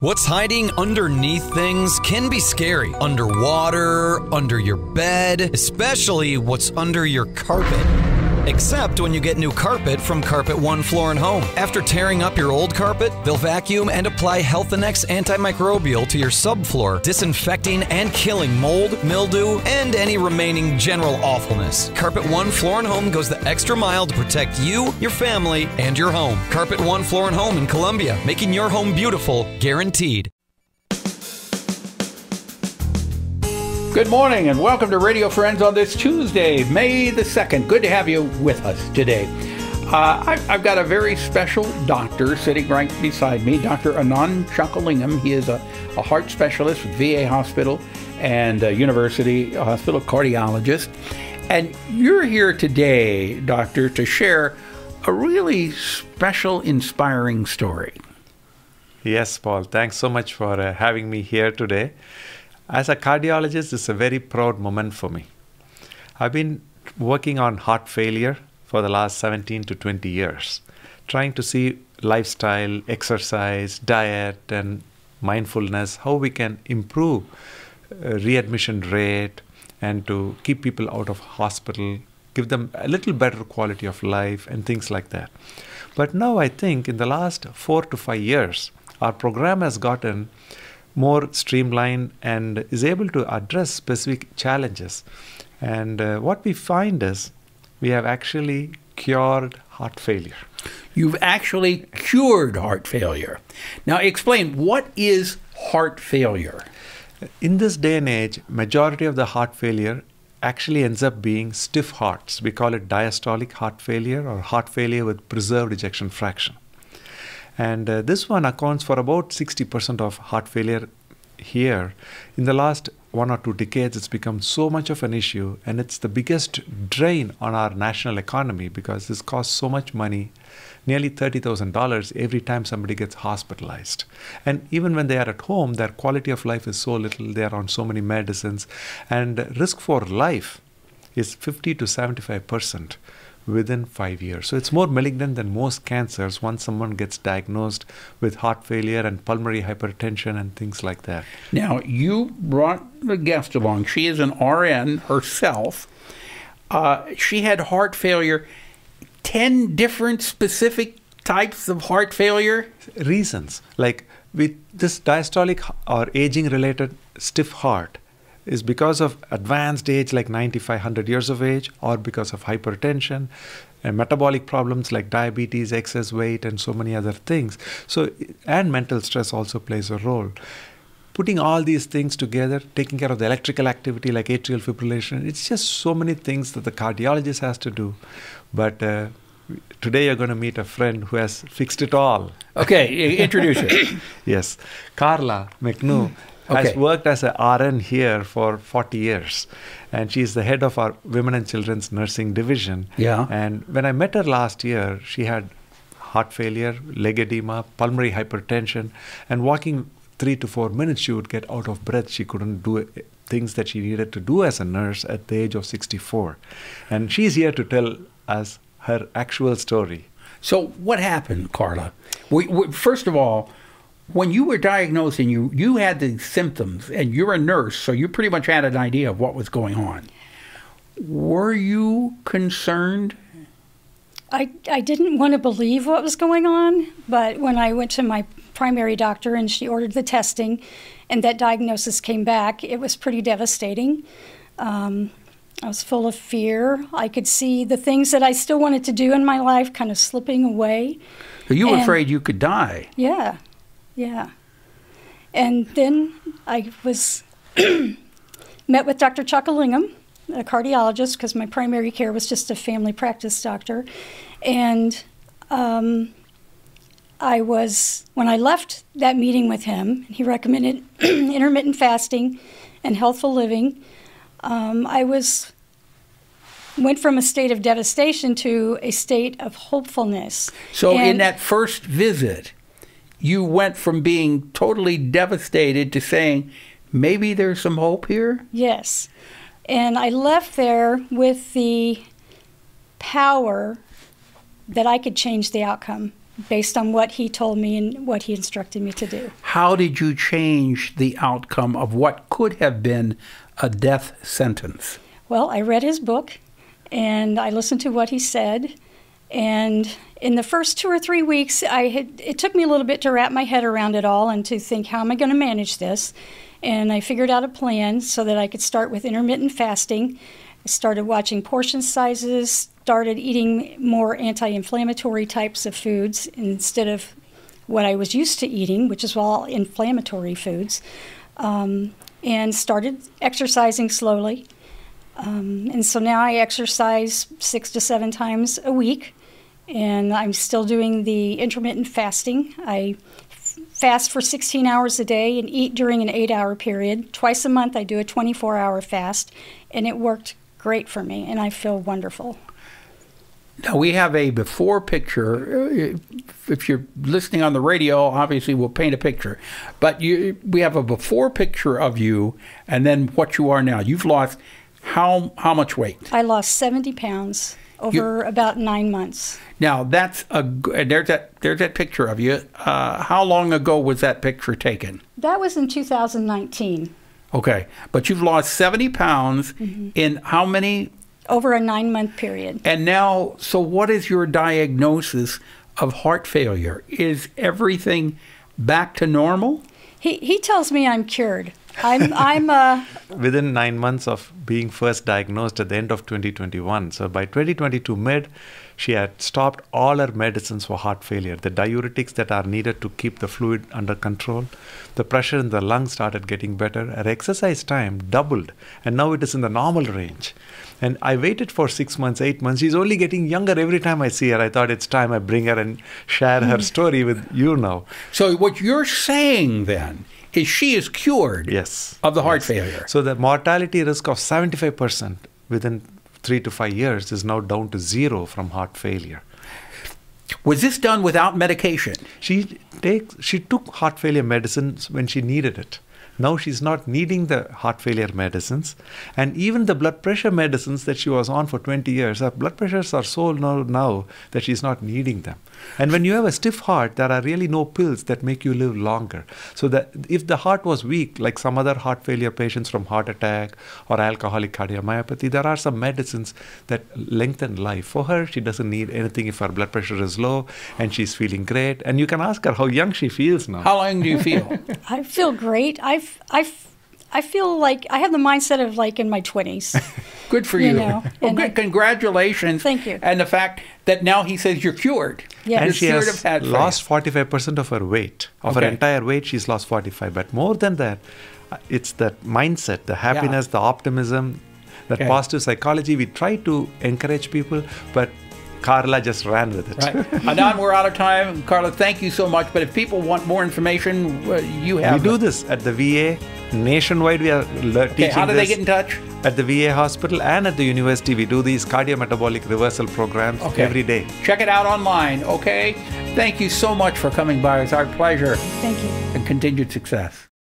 What's hiding underneath things can be scary. Underwater, under your bed, especially what's under your carpet. Except when you get new carpet from Carpet One Floor and Home. After tearing up your old carpet, they'll vacuum and apply Healthinex antimicrobial to your subfloor, disinfecting and killing mold, mildew, and any remaining general awfulness. Carpet One Floor and Home goes the extra mile to protect you, your family, and your home. Carpet One Floor and Home in Columbia, making your home beautiful, guaranteed. Good morning and welcome to Radio Friends on this Tuesday, May the 2nd. Good to have you with us today. Uh, I, have got a very special doctor sitting right beside me, Dr. Anand Chockalingam. He is a, a heart specialist with VA Hospital and University Hospital cardiologist. And you're here today, Doctor, to share a really special, inspiring story. Yes, Paul. Thanks so much for uh, having me here today. As a cardiologist, it's a very proud moment for me. I've been working on heart failure for the last 17 to 20 years, trying to see lifestyle, exercise, diet, and mindfulness, how we can improve uh, readmission rate and to keep people out of hospital, give them a little better quality of life, and things like that. But now I think in the last four to five years, our program has gotten more streamlined and is able to address specific challenges. And uh, what we find is we have actually cured heart failure. You've actually cured heart failure. Now explain what is heart failure? In this day and age, majority of the heart failure actually ends up being stiff hearts. We call it diastolic heart failure or heart failure with preserved ejection fraction. And uh, this one accounts for about 60% of heart failure here. In the last one or two decades, it's become so much of an issue, and it's the biggest drain on our national economy because this costs so much money nearly $30,000 every time somebody gets hospitalized. And even when they are at home, their quality of life is so little, they are on so many medicines, and risk for life is 50 to 75 percent within five years. So it's more malignant than most cancers once someone gets diagnosed with heart failure and pulmonary hypertension and things like that. Now, you brought the guest along. She is an RN herself. Uh, she had heart failure, 10 different specific types of heart failure? Reasons. Like with this diastolic or aging related stiff heart is because of advanced age like 9500 years of age or because of hypertension and metabolic problems like diabetes excess weight and so many other things. So and mental stress also plays a role. Putting all these things together taking care of the electrical activity like atrial fibrillation it's just so many things that the cardiologist has to do. But uh, today you're going to meet a friend who has fixed it all. Okay introduce her yes. Karla McNew okay. has worked as a RN here for 40 years. And she's the head of our Women and Children's Nursing Division. Yeah. And when I met her last year, she had heart failure, leg edema, pulmonary hypertension, and walking three to four minutes, she would get out of breath. She couldn't do eh, things that she needed to do as a nurse at the age of 64. And she's here to tell us her actual story. So, what happened, Karla? We, we, first of all, when you were diagnosed and you you had the symptoms and you're a nurse so you pretty much had an idea of what was going on were you concerned I, I didn't want to believe what was going on, but when I went to my primary doctor and she ordered the testing and that diagnosis came back, it was pretty devastating. Um, I was full of fear. I could see the things that I still wanted to do in my life kind of slipping away. you were and, afraid you could die. Yeah, yeah. And then I was met with Dr. Chockalingam, a cardiologist, because my primary care was just a family practice doctor. And um, I was, when I left that meeting with him, he recommended intermittent fasting and healthful living. Um, I was went from a state of devastation to a state of hopefulness. So, and in that first visit, you went from being totally devastated to saying, maybe there's some hope here? Yes. And I left there with the power that I could change the outcome based on what he told me and what he instructed me to do. How did you change the outcome of what could have been a death sentence? Well, I read his book and I listened to what he said. And in the first two or three weeks, I had, it took me a little bit to wrap my head around it all and to think, how am I going to manage this? And I figured out a plan so that I could start with intermittent fasting. I started watching portion sizes, started eating more anti inflammatory types of foods instead of what I was used to eating, which is all inflammatory foods, um, and started exercising slowly. Um, and so now I exercise six to seven times a week, and I'm still doing the intermittent fasting. I fast for 16 hours a day and eat during an eight hour period. Twice a month, I do a 24 hour fast, and it worked great for me, and I feel wonderful. Now we have a before picture. Uh, If you're listening on the radio, obviously we'll paint a picture. But you, we have a before picture of you, and then what you are now. You've lost how how much weight? I lost 70 pounds over about nine months. Now that's a and there's that there's that picture of you. Uh, how long ago was that picture taken? That was in 2019, Okay, but you've lost 70 pounds in how many? over a nine month period. And now, so what is your diagnosis of heart failure? Is everything back to normal? He, he tells me I'm cured. I'm, I'm uh, within nine months of being first diagnosed at the end of 2021. So by 2022 mid, she had stopped all her medicines for heart failure, the diuretics that are needed to keep the fluid under control. The pressure in the lungs started getting better. Her exercise time doubled, and now it is in the normal range. And I waited for six months, eight months. She's only getting younger every time I see her. I thought it's time I bring her and share her story with you now. So what you're saying then is she is cured Yes. of the heart Yes. failure. So the mortality risk of 75% within three to five years is now down to zero from heart failure. Was this done without medication? She takes she took heart failure medicines when she needed it. Now she's not needing the heart failure medicines, and even the blood pressure medicines that she was on for 20 years, her blood pressures are so low now that she's not needing them. And when you have a stiff heart, there are really no pills that make you live longer. So that if the heart was weak, like some other heart failure patients from heart attack or alcoholic cardiomyopathy, there are some medicines that lengthen life. For her, she doesn't need anything if her blood pressure is low and she's feeling great. And you can ask her how young she feels now. How long do you feel? I feel great. I've I, I feel like I have the mindset of like in my 20s. Good for You you. know, well, good. I- Congratulations. Thank you. And the fact that now he says you're cured. Yes. and You're she cured has of heart failure. lost 45% of her weight of her entire weight she's lost 45 but more than that uh, it's that mindset the happiness the optimism that Okay. positive psychology we try to encourage people but Karla just ran with it Right. Anand, we're out of time. Karla, thank you so much. But if people want more information, you have. we do this at the va nationwide we are le- Okay, teaching how do they this get in touch? at the va hospital and at the university we do these cardiometabolic reversal programs Okay. every day Check it out online, okay? Thank you so much for coming by. It's our pleasure Thank you. and continued success.